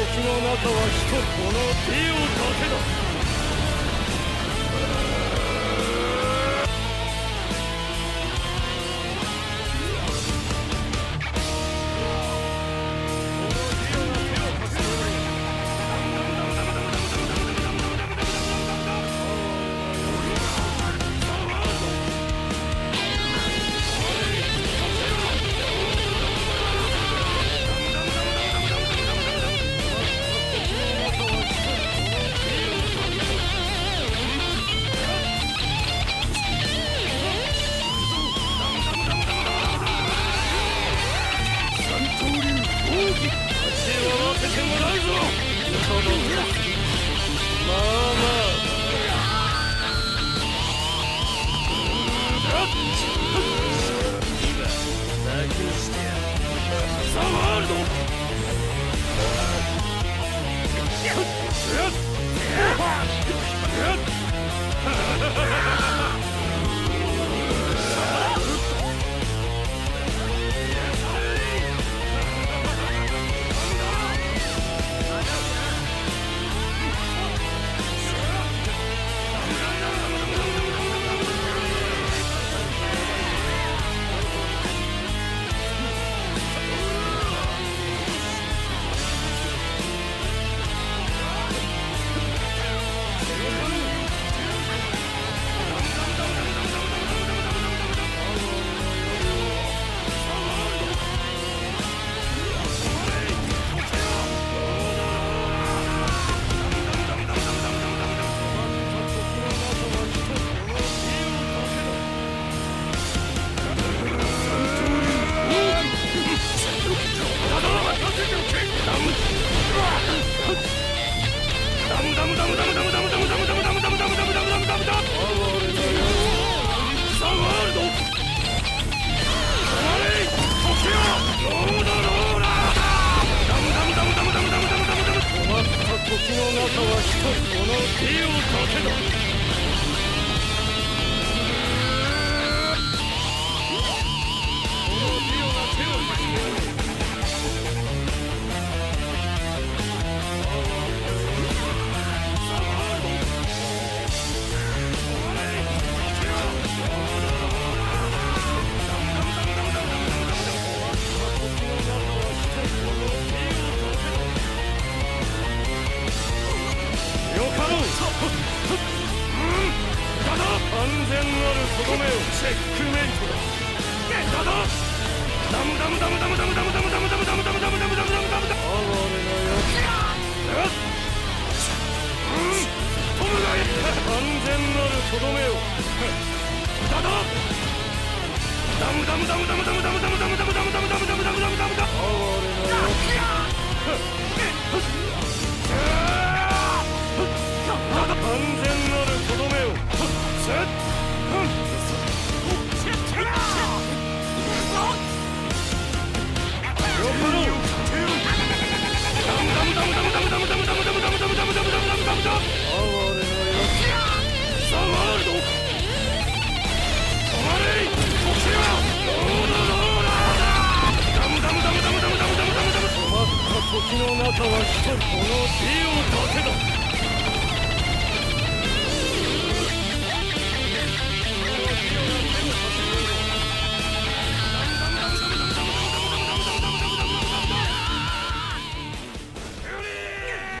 時の中はこの手を叩收鱼了時の中は一つこの手を立てたチェックメイトだ。ダムダムダムダムダムダムダムダムダムダムダムダムダムダムダムダムダム哀れなやつうんトムがやった時の中は一人このディオだけだ時の中は一人このディオだけだ